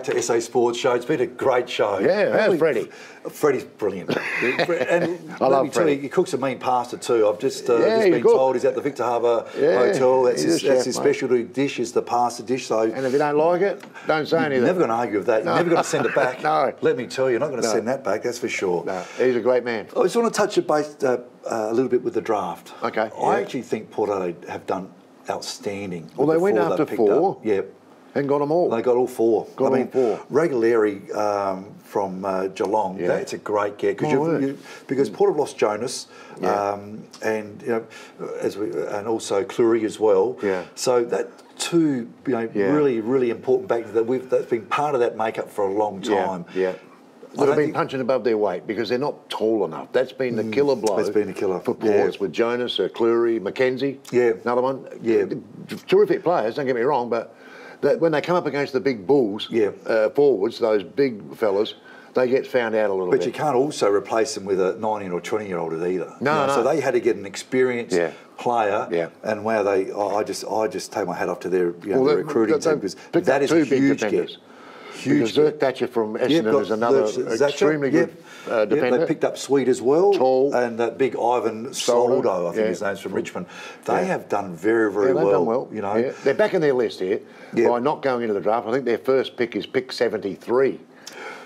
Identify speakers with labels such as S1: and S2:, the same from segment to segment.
S1: back to SA Sports Show. It's been a great show.
S2: Yeah, how's Freddie?
S1: Freddie's brilliant. and
S2: I
S1: let
S2: love
S1: me tell
S2: Freddie.
S1: you, he cooks a mean pasta too. I've just, uh,
S2: Yeah,
S1: just been
S2: good.
S1: told he's at the Victor Harbor
S2: Yeah,
S1: Hotel. That's his,
S2: a
S1: that's his specialty dish is the pasta dish. So
S2: And if you don't like it, don't say
S1: you're
S2: anything.
S1: never going to argue with that. You're never going to send it back.
S2: No.
S1: Let me tell you, you're not going to
S2: No.
S1: send that back. That's for sure.
S2: No, he's a great man.
S1: I just want to touch it base uh, uh, a little bit with the draft.
S2: Okay,
S1: I
S2: yeah.
S1: actually think Port Adelaide have done outstanding.
S2: Well, they
S1: the
S2: went after
S1: picked
S2: four.
S1: Up. Yeah.
S2: And got them all.
S1: They got all four.
S2: Got
S1: I
S2: all
S1: mean,
S2: four.
S1: Ratugolea um, from uh, Geelong,
S2: Yeah.
S1: that's a great get because
S2: word.
S1: you, because Port have lost Jonas,
S2: Yeah.
S1: um, and you know, as we and also Clurey as well.
S2: Yeah.
S1: So that two, you know,
S2: Yeah.
S1: really really important back that we've that's been part of that makeup for a long time.
S2: yeah.
S1: I
S2: They've been punching above their weight because they're not tall enough. That's been the killer blow.
S1: that's been the killer,
S2: for
S1: yeah.
S2: Ports with Jonas, uh, Clurey, McKenzie.
S1: Yeah.
S2: another one.
S1: Yeah.
S2: terrific players. Don't get me wrong, but that, when they come up against the big bulls,
S1: Yeah.
S2: uh, forwards, those big fellas, they get found out a little
S1: But
S2: bit.
S1: But you can't also replace them with a 19 or 20 year old either.
S2: No, no.
S1: So they had to get an experienced
S2: Yeah.
S1: player.
S2: Yeah.
S1: And wow, they oh, I just I just take my hat off to their you know,
S2: Well,
S1: their recruiting team because that is a huge get.
S2: Because
S1: Huge get.
S2: Thatcher from Essendon is another
S1: Zerk-
S2: extremely
S1: yeah.
S2: good uh,
S1: Yeah,
S2: defender.
S1: they picked up Sweet as well.
S2: Tall.
S1: And that big Ivan
S2: Soldo,
S1: Soldo, I think
S2: yeah.
S1: his name's from Richmond. They
S2: Yeah.
S1: have done very, very
S2: Yeah, they've
S1: well.
S2: done well.
S1: You know.
S2: Yeah. They're back in their list here
S1: Yeah.
S2: by not going into the draft. I think their first pick is pick 73.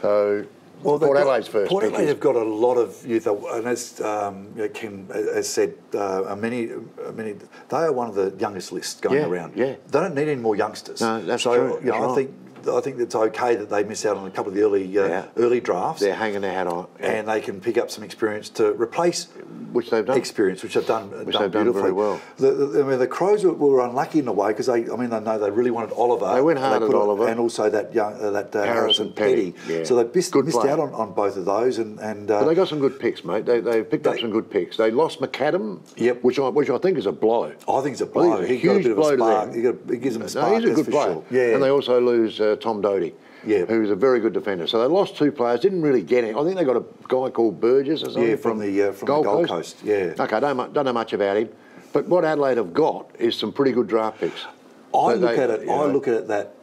S2: So,
S1: Well,
S2: Port Adelaide's first
S1: Port
S2: pick
S1: Adelaide have got a lot of youth, and as um, you know, Ken has said, uh, many, many, they are one of the youngest lists going
S2: Yeah,
S1: around.
S2: yeah.
S1: They don't need any more youngsters.
S2: No, that's
S1: so,
S2: true,
S1: You know, I
S2: right.
S1: think I think it's okay that they miss out on a couple of the early uh,
S2: Yeah.
S1: early drafts,
S2: they're hanging their hat on. yeah,
S1: and they can pick up some experience to replace
S2: which they've done.
S1: experience, which they've done,
S2: Which
S1: done
S2: they've done
S1: beautifully.
S2: very well.
S1: The, the, I mean, the Crows were, were unlucky in a way because they, I mean, they know they really wanted Oliver.
S2: They went
S1: and
S2: hard at Oliver.
S1: and also that young, uh, that uh,
S2: Harrison
S1: Harrison Petty.
S2: Petty, yeah.
S1: So they missed,
S2: Good
S1: missed out on, on both of those, and and uh,
S2: But they got some good picks, mate. They, they picked up some good picks. They lost McAdam,
S1: Yep.
S2: which I, which I think is a blow.
S1: I think it's a blow.
S2: it's a
S1: He got a
S2: huge
S1: bit of a
S2: blow to them.
S1: He, got, he gives them a spark.
S2: No, he's a good player.
S1: Sure. Yeah.
S2: And they also lose uh, Tom Doedee,
S1: Yeah.
S2: who's a very good defender. So they lost two players, didn't really get any. I think they got a guy called Burgess or something
S1: Yeah, from the, uh, from the Gold Coast, yeah.
S2: Okay, don't, don't know much about him. But what Adelaide have got is some pretty good draft picks.
S1: I look
S2: they-
S1: at it.
S2: you
S1: I look at it that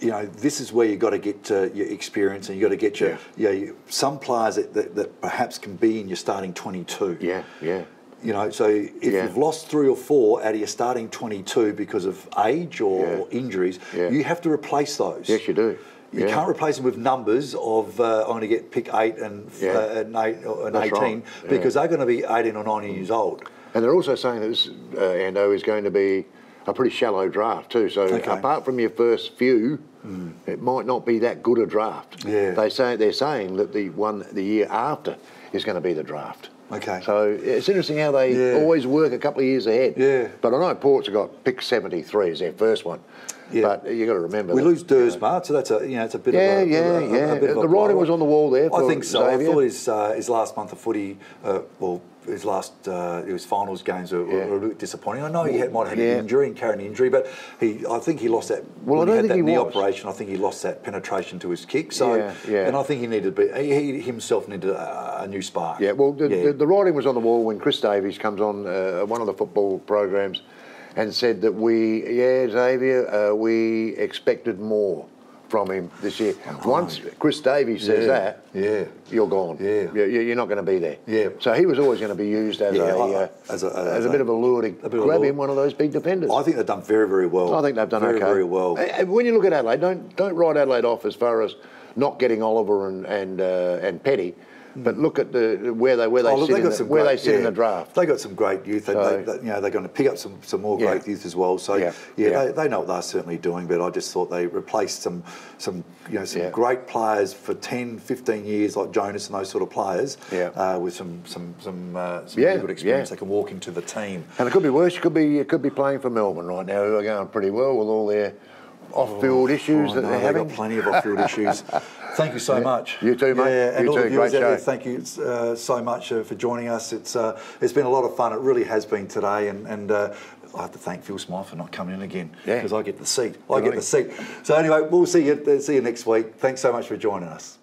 S1: you know this is where you've got to get uh, your experience and you've got to get your
S2: Yeah.
S1: you know, some players that, that, that perhaps can be in your starting twenty two.
S2: Yeah, yeah.
S1: You know, so if
S2: Yeah.
S1: you've lost three or four out of your starting 22 because of age or
S2: Yeah.
S1: injuries,
S2: Yeah.
S1: you have to replace those.
S2: Yes, you do.
S1: You can't replace them with numbers of uh, I'm going to get pick eight and uh, and eight and
S2: That's right.
S1: eighteen
S2: Yeah.
S1: because they're going to be 18 or 19 years old.
S2: And they're also saying that this uh, Ando is going to be a pretty shallow draft too. So
S1: Okay.
S2: apart from your first few, it might not be that good a draft.
S1: Yeah.
S2: They say they're saying that the one the year after is going to be the draft.
S1: Okay.
S2: So it's interesting how they
S1: Yeah.
S2: always work a couple of years ahead.
S1: Yeah.
S2: But I know Ports have got pick 73 as their first one.
S1: Yeah.
S2: But you've got to remember
S1: We
S2: that,
S1: lose
S2: you know,
S1: so that's a you know it's a bit
S2: Yeah,
S1: of a
S2: yeah,
S1: a-
S2: yeah.
S1: a
S2: The writing was on the wall there
S1: I think so. I
S2: Xavier.
S1: thought his uh, his last month of footy, uh, well, his last uh, his finals games were,
S2: Yeah.
S1: were a bit disappointing. I know he had, might have had
S2: Yeah.
S1: an injury and carried an injury, but he I think he lost that.
S2: Well,
S1: when
S2: I don't
S1: he had
S2: think
S1: that
S2: he
S1: knee
S2: was.
S1: operation. I think he lost that penetration to his kick. So
S2: Yeah, yeah.
S1: and I think he needed to be he, himself needed a, a new spark.
S2: Yeah, well, the. The, the writing was on the wall when Chris Davies comes on uh, one of the football programs and said that we, yeah, Xavier, uh, we expected more from him this year. Once Chris Davies says
S1: Yeah,
S2: that,
S1: yeah.
S2: you're gone.
S1: Yeah.
S2: You- you- you're not going to be there.
S1: Yeah.
S2: So he was always going to be used as,
S1: Yeah,
S2: a,
S1: I-
S2: uh,
S1: as a-
S2: as
S1: as
S2: a
S1: a-
S2: bit of a lure to grab
S1: lure.
S2: him one of those big defenders.
S1: I think they've done very very well.
S2: I think they've done
S1: very,
S2: okay.
S1: very well.
S2: Uh, uh, When you look at Adelaide, don't don't write Adelaide off as far as not getting Oliver and and uh, and Petty, but look at the where they where they
S1: Oh,
S2: sit, in the, where
S1: great-
S2: they sit in the draft.
S1: They got some great youth, and
S2: So-
S1: they, they- you know they're going to pick up some, some more
S2: Yeah.
S1: great youth as well. So
S2: Yeah.
S1: yeah,
S2: Yeah.
S1: They, they know what they're certainly doing. But I just thought they replaced some some you know some
S2: Yeah.
S1: great players for 10, 15 years like Jonas and those sort of players.
S2: Yeah.
S1: Uh, with some some some, uh, some
S2: Yeah,
S1: really good experience,
S2: yeah.
S1: they can walk into the team.
S2: And it could be worse. You could be you could be playing for Melbourne right now, who are going pretty well with all their off-field issues
S1: Oh,
S2: that
S1: no,
S2: they're having.
S1: got plenty of off-field issues. Thank you so much.
S2: You too, mate.
S1: Yeah, and
S2: You
S1: all
S2: too.
S1: the viewers
S2: Great
S1: out there, thank you uh, so much uh, for joining us. It's uh, it's been a lot of fun. It really has been today, and and. Uh, I have to thank Phil Smythe for not coming in again
S2: Yeah.
S1: because I get the seat. I
S2: Good
S1: get
S2: on
S1: the seat. So anyway, we'll see you see you next week. Thanks so much for joining us.